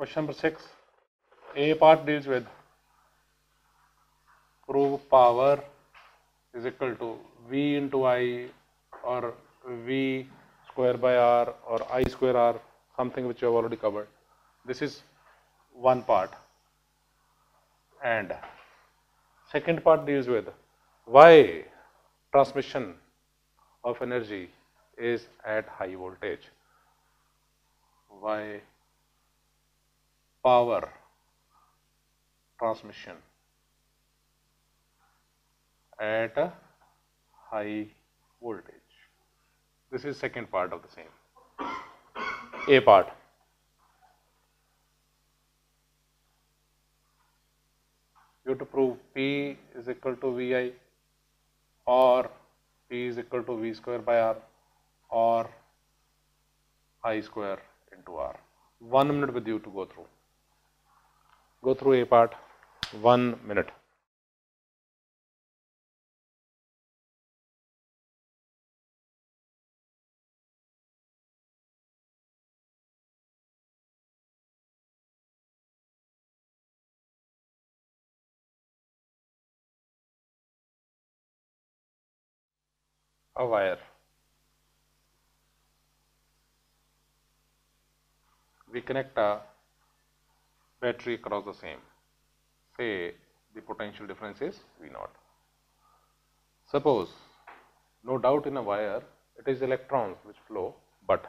Question number 6. A part deals with prove power is equal to V into I or V square by R or I square R, something which you have already covered. This is one part. And second part deals with why transmission of energy is at high voltage. Why power transmission at a high voltage. This is second part of the same. A part. You have to prove P is equal to VI or P is equal to V square by R or I square into R. One minute with you to go through. Go through A part. One minute. a wire. We connect a battery across the same. Say the potential difference is V naught. Suppose, no doubt in a wire, it is electrons which flow, but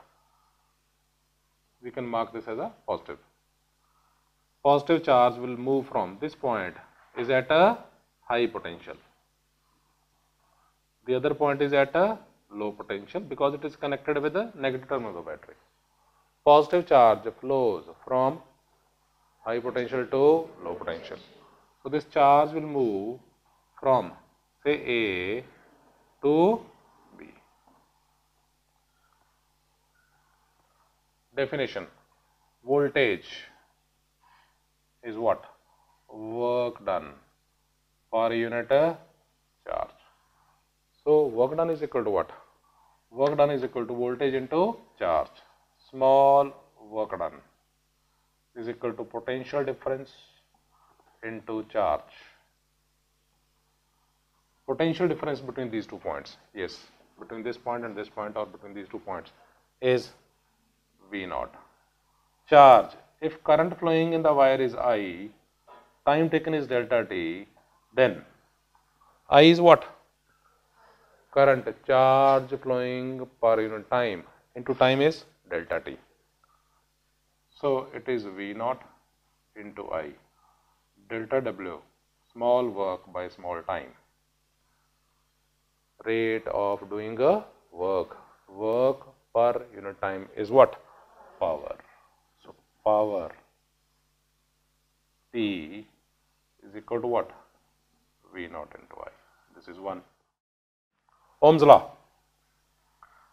we can mark this as a positive. Positive charge will move from this point is at a high potential the other point is at a low potential because it is connected with the negative terminal of the battery. Positive charge flows from high potential to low potential. So, this charge will move from say A to B. Definition voltage is what? Work done per unit charge. So, work done is equal to what? Work done is equal to voltage into charge. Small work done is equal to potential difference into charge. Potential difference between these two points, yes, between this point and this point or between these two points is V naught. Charge, if current flowing in the wire is I, time taken is delta t, then I is what? current charge flowing per unit time into time is delta t. So, it is V naught into I delta W small work by small time rate of doing a work work per unit time is what power. So, power T is equal to what V naught into I this is one. Ohm's law.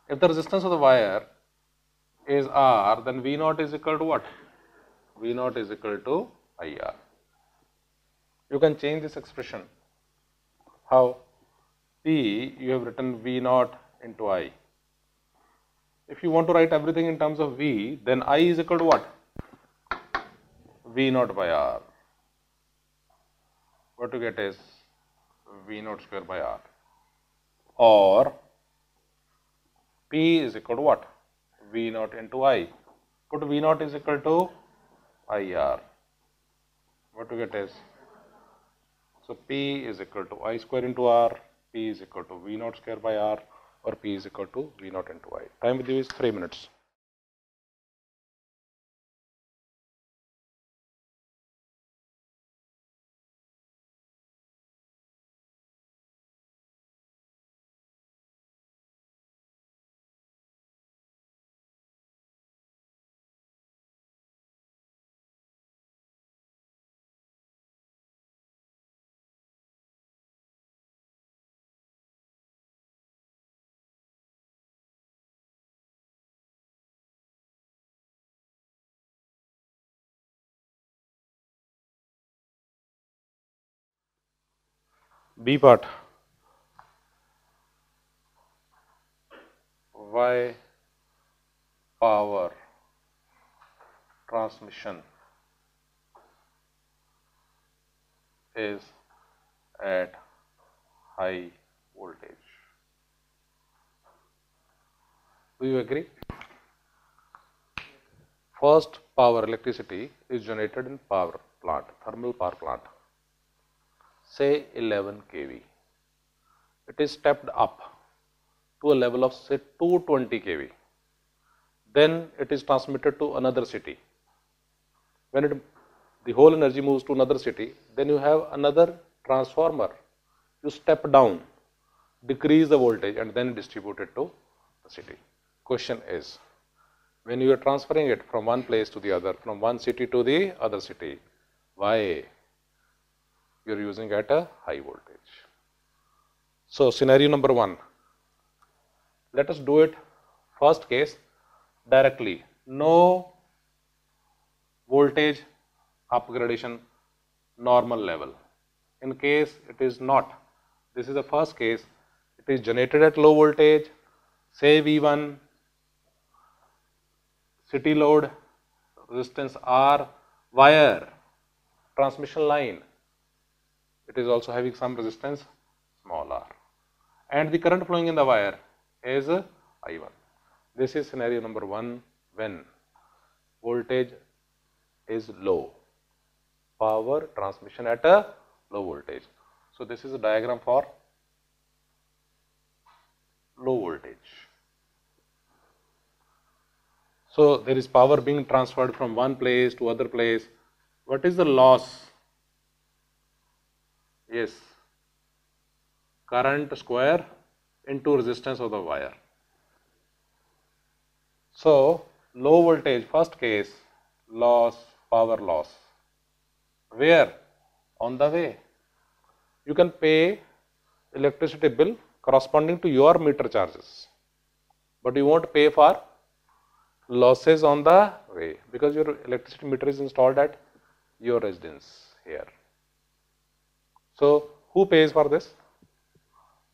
If the resistance of the wire is R, then V naught is equal to what? V naught is equal to IR. You can change this expression. How? P, you have written V naught into I. If you want to write everything in terms of V, then I is equal to what? V naught by R. What you get is V naught square by R or P is equal to what? V naught into I. Put V naught is equal to IR. What you get is, so P is equal to I square into R, P is equal to V naught square by R or P is equal to V naught into I. Time with you is 3 minutes. B part why power transmission is at high voltage. Do you agree? First power electricity is generated in power plant, thermal power plant say 11 kV. It is stepped up to a level of say 220 kV. Then it is transmitted to another city. When it, the whole energy moves to another city, then you have another transformer. You step down, decrease the voltage and then distribute it to the city. Question is, when you are transferring it from one place to the other, from one city to the other city, why you are using at a high voltage? So, scenario number one, let us do it. First case directly, no voltage upgradation normal level. In case it is not, this is the first case, it is generated at low voltage, say V1, city load, resistance R, wire, transmission line, it is also having some resistance small r and the current flowing in the wire is I1. This is scenario number 1 when voltage is low, power transmission at a low voltage. So, this is a diagram for low voltage. So, there is power being transferred from one place to other place. What is the loss? Yes, current square into resistance of the wire. So, low voltage first case loss power loss where on the way you can pay electricity bill corresponding to your meter charges but you won't pay for losses on the way because your electricity meter is installed at your residence here. So, who pays for this?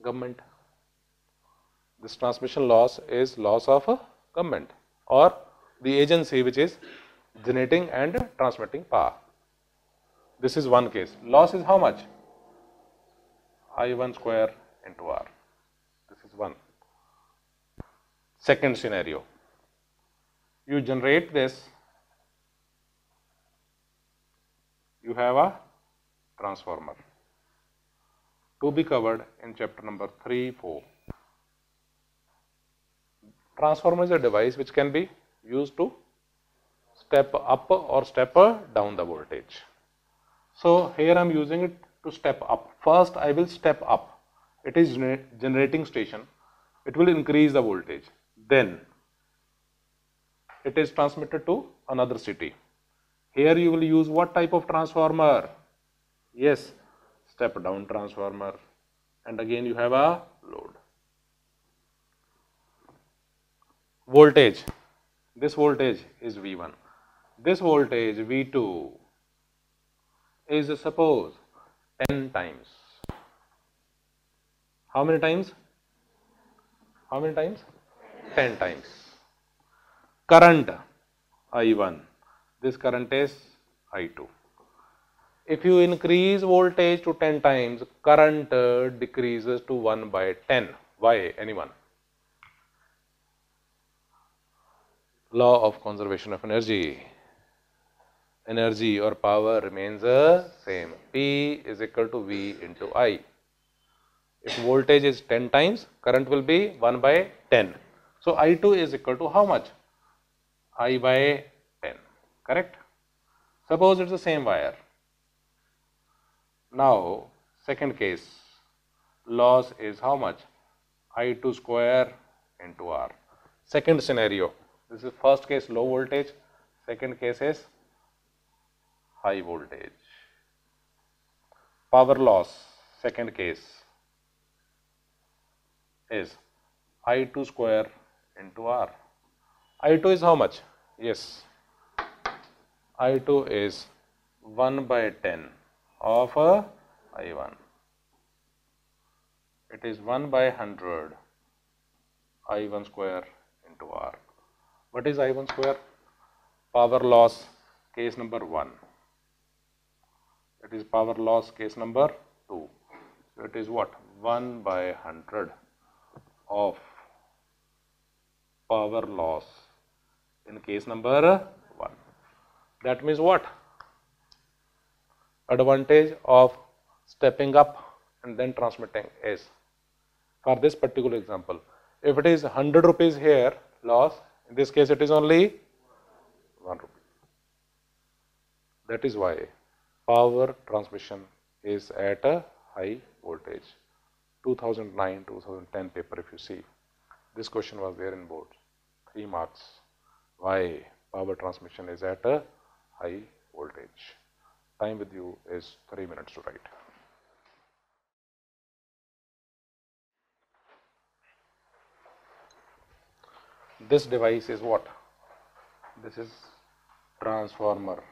Government. This transmission loss is loss of a government or the agency which is generating and transmitting power. This is one case. Loss is how much? I1 square into R. This is one. Second scenario. You generate this, you have a transformer to be covered in chapter number 3, 4. Transformer is a device which can be used to step up or step down the voltage. So, here I am using it to step up. First, I will step up. It is generating station. It will increase the voltage. Then, it is transmitted to another city. Here you will use what type of transformer? Yes, step down transformer. And again you have a load. Voltage. This voltage is V1. This voltage V2 is suppose 10 times. How many times? How many times? 10 times. Current I1, this current is I2. If you increase voltage to 10 times, current uh, decreases to 1 by 10. Why? Anyone? Law of conservation of energy energy or power remains the same. P is equal to V into I. If voltage is 10 times, current will be 1 by 10. So, I2 is equal to how much? I by 10, correct? Suppose it is the same wire. Now, second case, loss is how much? I2 square into R. Second scenario, this is first case low voltage, second case is high voltage. Power loss, second case is I2 square into R. I2 is how much? Yes, I2 is 1 by 10 of a I1. It is 1 by 100 I1 square into R. What is I1 square? Power loss, case number 1 it is power loss case number 2. So, it is what 1 by 100 of power loss in case number 1. That means what? Advantage of stepping up and then transmitting is for this particular example. If it is 100 rupees here loss, in this case it is only 1 rupee. That is why power transmission is at a high voltage. 2009-2010 paper if you see, this question was there in board, 3 marks. Why power transmission is at a high voltage. Time with you is 3 minutes to write. This device is what? This is transformer.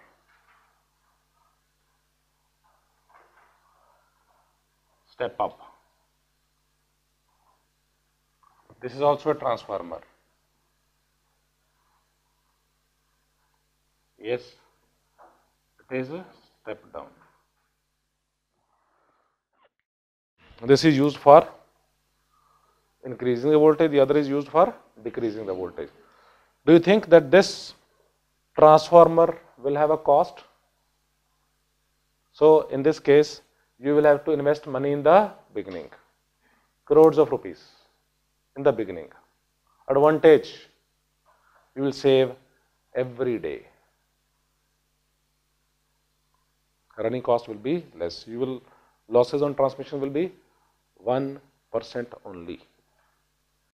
Step up. This is also a transformer. Yes, it is a step down. This is used for increasing the voltage, the other is used for decreasing the voltage. Do you think that this transformer will have a cost? So, in this case, you will have to invest money in the beginning, crores of rupees in the beginning. Advantage, you will save every day. Running cost will be less. You will losses on transmission will be 1% only.